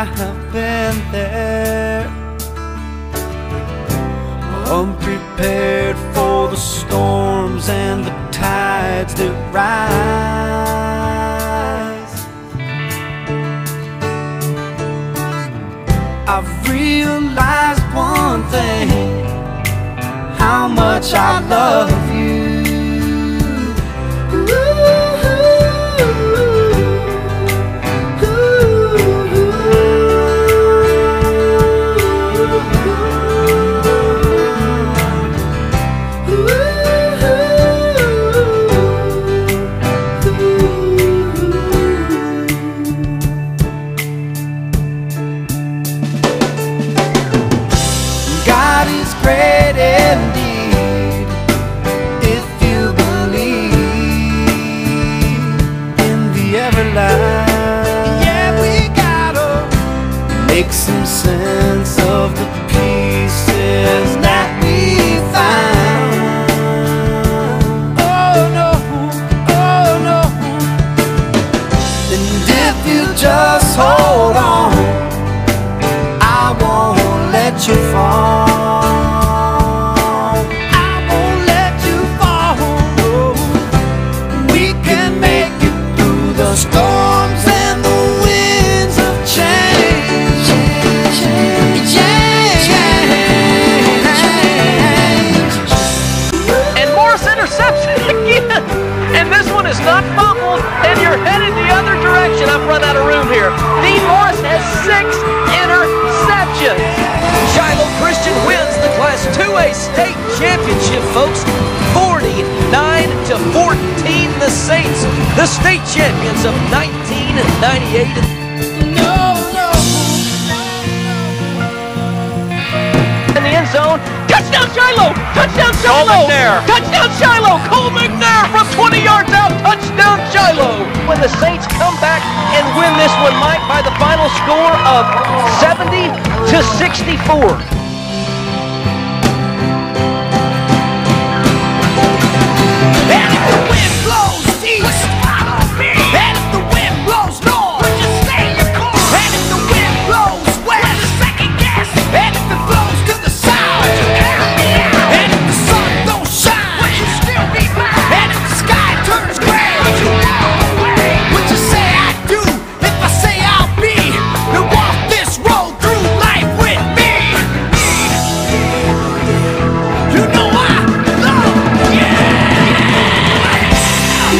I have been there. Unprepared for the storms and the tides that rise. I've realized one thing how much I love make some sense of the pieces that we found. Oh no, oh no. And if you just hold on. I won't let you fall. Class 2A state championship, folks. 49 to 14, the Saints, the state champions of 1998. No, no. in the end zone. Touchdown Shiloh! Touchdown Shiloh! McNair. Touchdown Shiloh! Cole McNair from 20 yards out. Touchdown Shiloh! When the Saints come back and win this one, Mike, by the final score of 70 to 64. On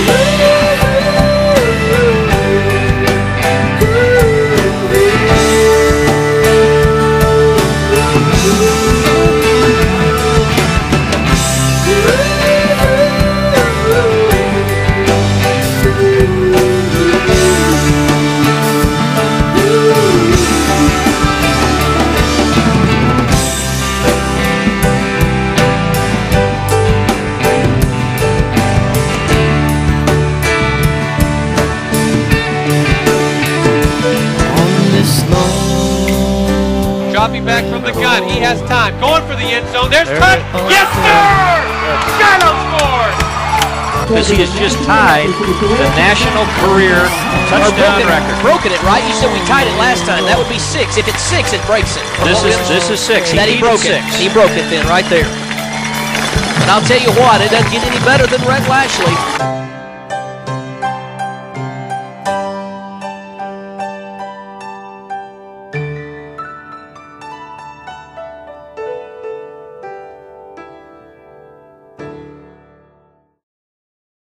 Dropping back from the gun. He has time. Going for the end zone. There's touch. Yes, oh, sir! Shiloh scored! because he has just tied the national career touchdown record. Broken it, right? You said we tied it last time. That would be six. If it's six, it breaks it. This is this is six. He that he needed broke six. it. He broke it then, right there. And I'll tell you what, it doesn't get any better than Rhett Lashlee.